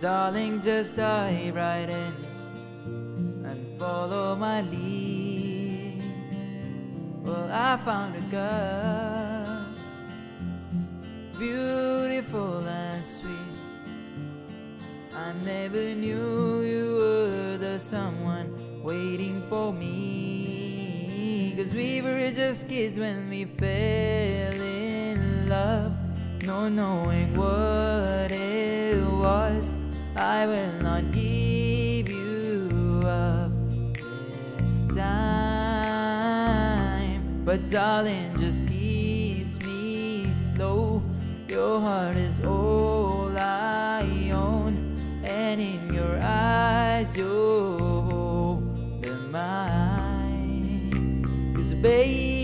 Darling, just dive right in and follow my lead. Well, I found a girl, beautiful and sweet. I never knew you were the someone waiting for me. Cause we were just kids when we fell in love, no knowing what it was. I will not give you up this time. But darling, just kiss me slow. Your heart is all I own, and in your eyes, you're mine. Cause baby,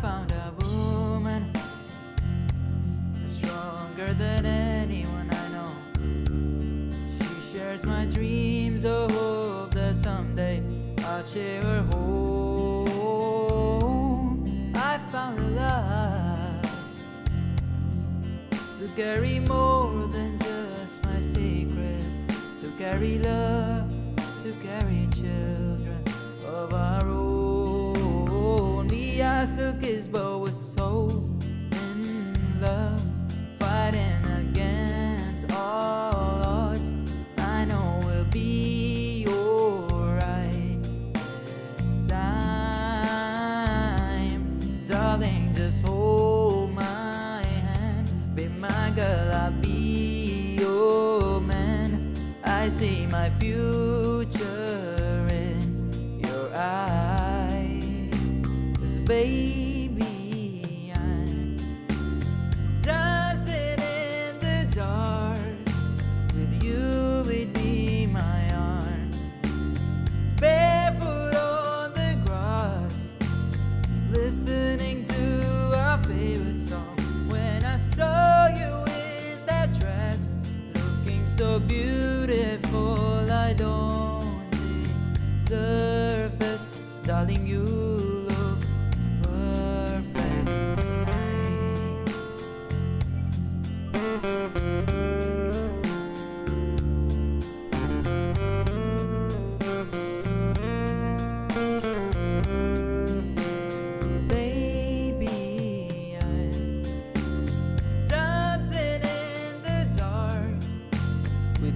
found a woman stronger than anyone I know. She shares my dreams of hope that someday I'll share her home. I found a love to carry more than just my secrets, to carry love, to carry children of our. Still kids, but we're so in love, fighting against all odds. I know we'll be alright this time, darling. Just hold my hand, be my girl. I'll be your man. I see my future baby, I'm dancing in the dark with you my arms, barefoot on the grass, listening to our favorite song. When I saw you in that dress, looking so beautiful, I don't deserve this, darling. You